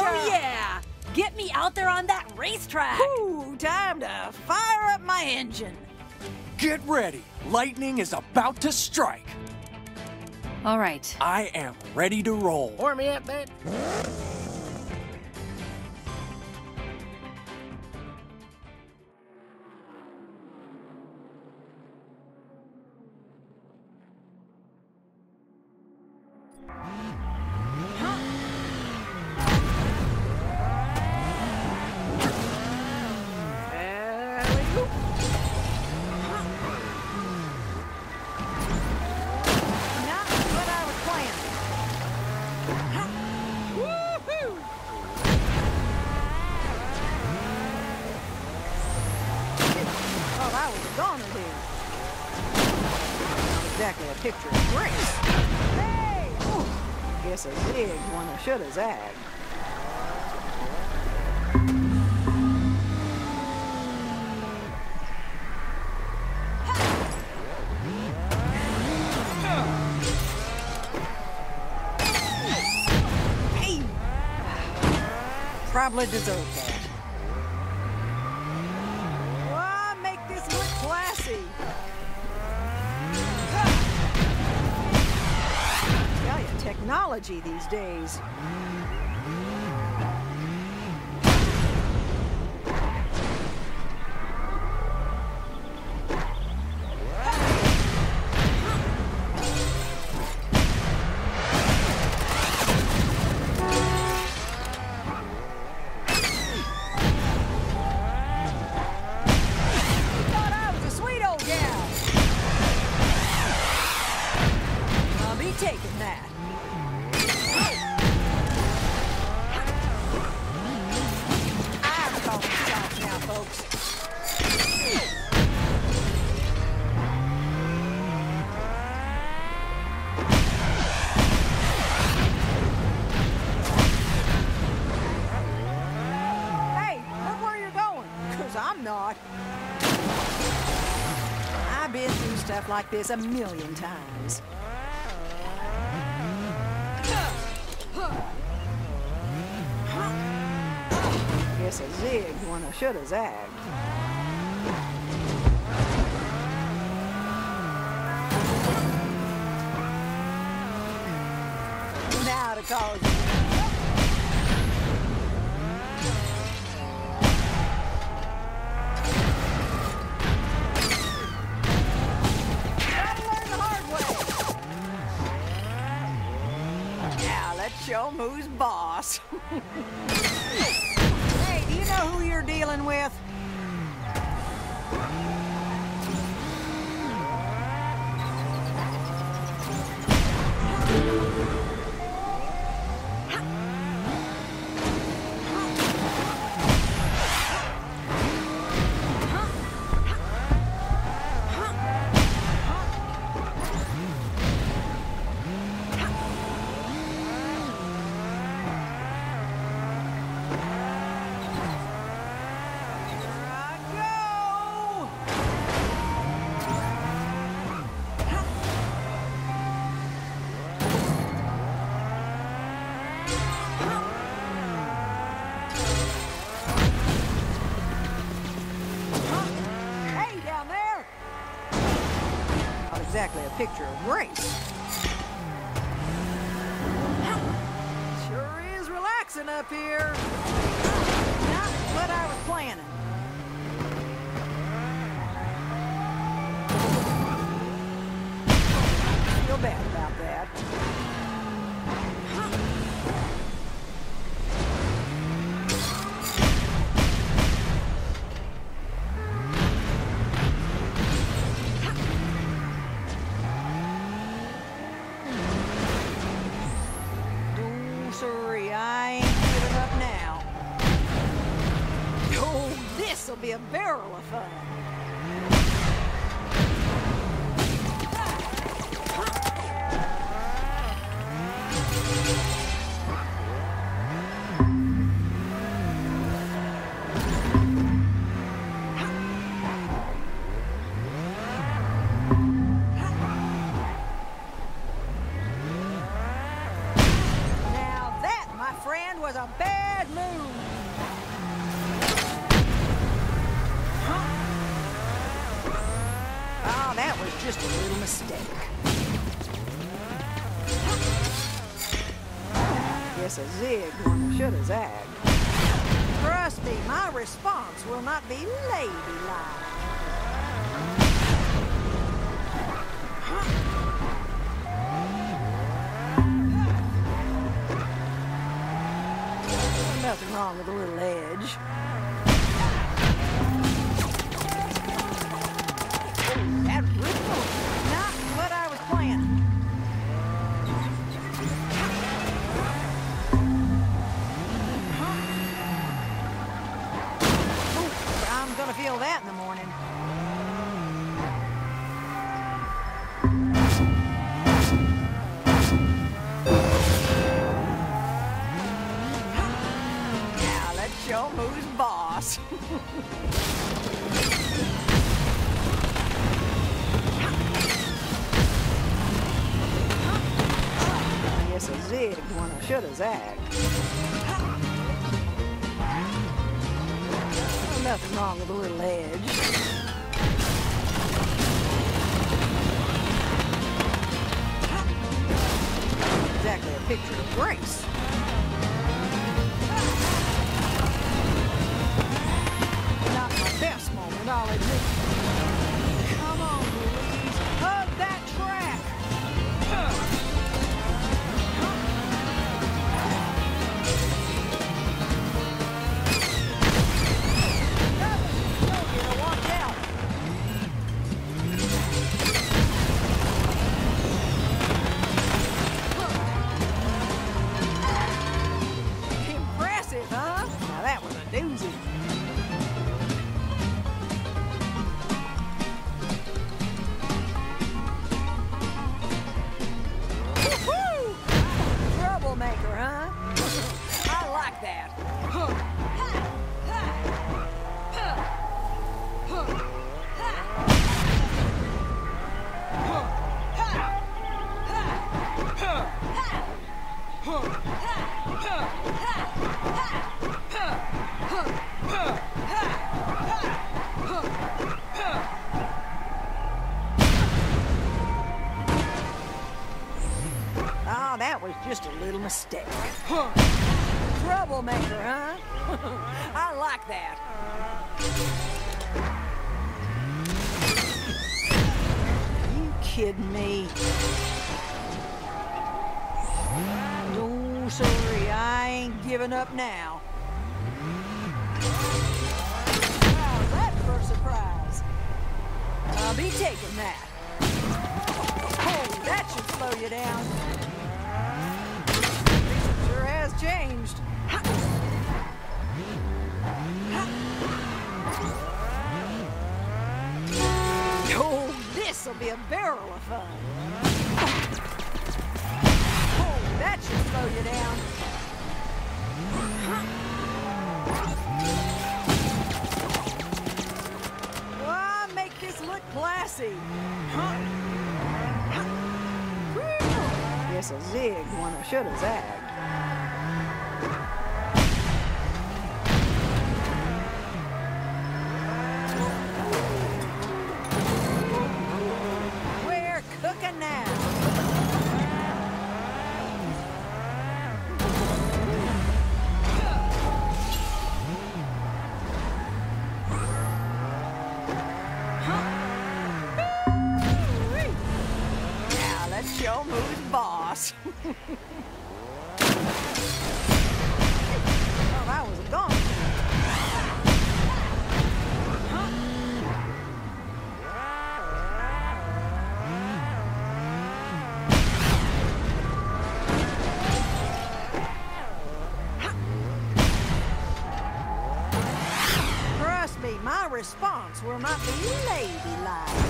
Oh, yeah! Get me out there on that racetrack! Ooh, time to fire up my engine. Get ready. Lightning is about to strike. All right. I am ready to roll. Warm me up, bud. I was gonna do. Not exactly a picture of grace. Hey! Ooh, guess I zigged when I should have zagged. Hey! Probably deserve that. Technology these days. Like this a million times. Guess I zigged when I should have eh? zagged. Now to cause who's boss. exactly a picture of grace. Sure is relaxing up here. Not what I was planning. Feel bad about that. A bad move. Oh, that was just a little mistake. Guess when I should have zagged. Trust me, my response will not be ladylike. Nothing wrong with a little edge. Zigged when I should have zagged. Nothing wrong with a little edge. Exactly a picture of grace. Not my best moment, I'll admit. Little mistake. Troublemaker, huh? I like that. You kidding me? No, sorry, I ain't giving up now. How's that for a surprise? I'll be taking that. Oh, that should slow you down. Changed. Oh, this'll be a barrel of fun. Oh, that should slow you down. Why make this look classy? Guess I zigged when I should have zagged. Oh, response will not be ladylike.